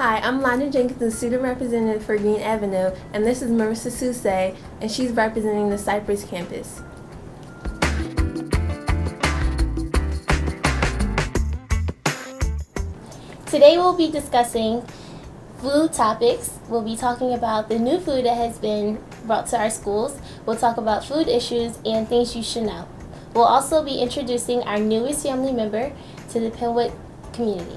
Hi, I'm Lana Jenkins, student representative for Green Avenue, and this is Marissa Suse, and she's representing the Cypress campus. Today we'll be discussing food topics. We'll be talking about the new food that has been brought to our schools. We'll talk about food issues and things you should know. We'll also be introducing our newest family member to the Penn Wood community.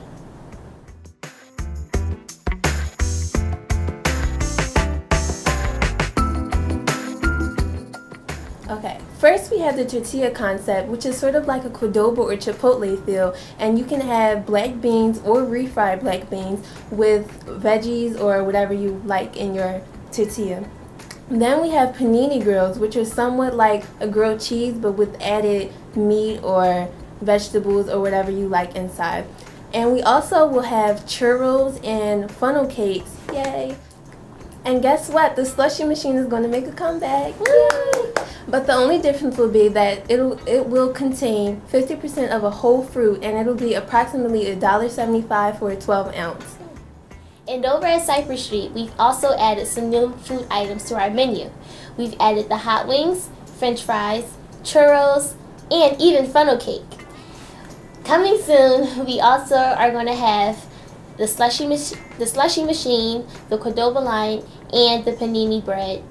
First we have the tortilla concept, which is sort of like a Qdoba or Chipotle feel, and you can have black beans or refried black beans with veggies or whatever you like in your tortilla. Then we have panini grills, which are somewhat like a grilled cheese but with added meat or vegetables or whatever you like inside. And we also will have churros and funnel cakes. Yay! And guess what? The slushy machine is going to make a comeback. Yay! But the only difference will be that it'll it will contain 50% of a whole fruit and it'll be approximately $1.75 for a 12 ounce. And over at Cypress Street, we've also added some new food items to our menu. We've added the hot wings, french fries, churros, and even funnel cake. Coming soon, we also are going to have the slushy, the slushy machine, the Qdoba line, and the panini bread.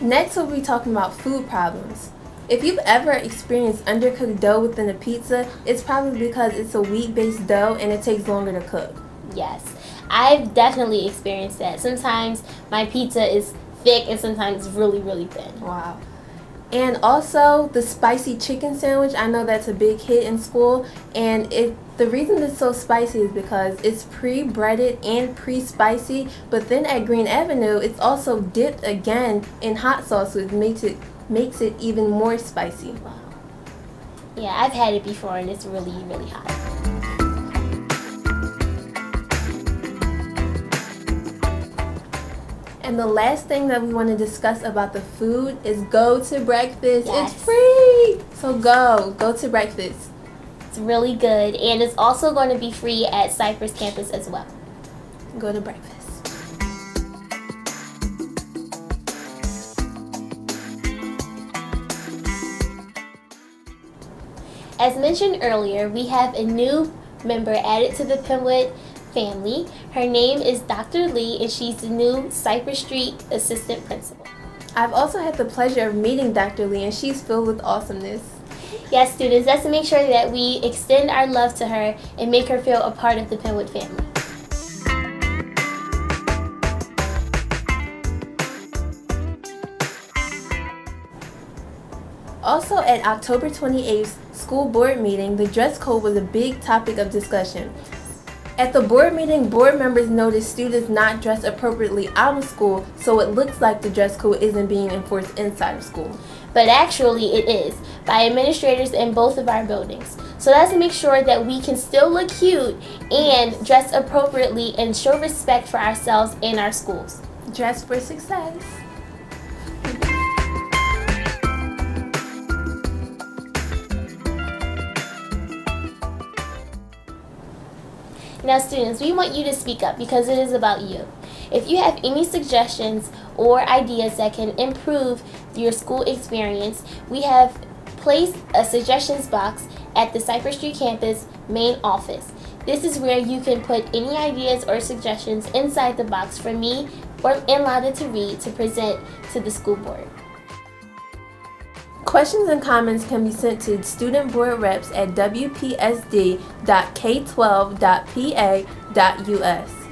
Next, we'll be talking about food problems. If you've ever experienced undercooked dough within a pizza, it's probably because it's a wheat-based dough and it takes longer to cook. Yes, I've definitely experienced that. Sometimes my pizza is thick and sometimes it's really, really thin. Wow. And also the spicy chicken sandwich. I know that's a big hit in school, and it the reason it's so spicy is because it's pre-breaded and pre-spicy. But then at Green Avenue, it's also dipped again in hot sauce, which makes it makes it even more spicy. Wow. Yeah, I've had it before, and it's really, really hot. And the last thing that we want to discuss about the food is go to breakfast. Yes. It's free. So go. Go to breakfast. It's really good. And it's also going to be free at Cypress campus as well. Go to breakfast. As mentioned earlier, we have a new member added to the Penn Wood family. Her name is Dr. Lee, and she's the new Cypress Street Assistant Principal. I've also had the pleasure of meeting Dr. Lee, and she's filled with awesomeness. Yes, students, let's make sure that we extend our love to her and make her feel a part of the Penn Wood family. Also, at October 28th school board meeting, the dress code was a big topic of discussion. At the board meeting, board members noticed students not dressed appropriately out of school, so it looks like the dress code isn't being enforced inside of school. But actually it is, by administrators in both of our buildings. So let's make sure that we can still look cute and dress appropriately and show respect for ourselves and our schools. Dress for success. Now students, we want you to speak up because it is about you. If you have any suggestions or ideas that can improve your school experience, we have placed a suggestions box at the Cypress Street campus main office. This is where you can put any ideas or suggestions inside the box for me or Lana to read to present to the school board. Questions and comments can be sent to student board reps at wpsd.k12.pa.us.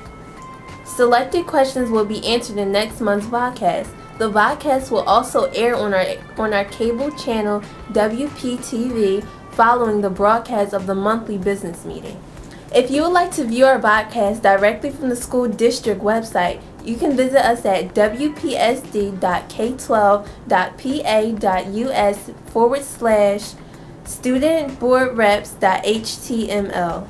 Selected questions will be answered in next month's podcast. The podcast will also air on our on our cable channel WPTV following the broadcast of the monthly business meeting. If you would like to view our podcast directly from the school district website, you can visit us at wpsd.k12.pa.us forward slash studentboardreps.html.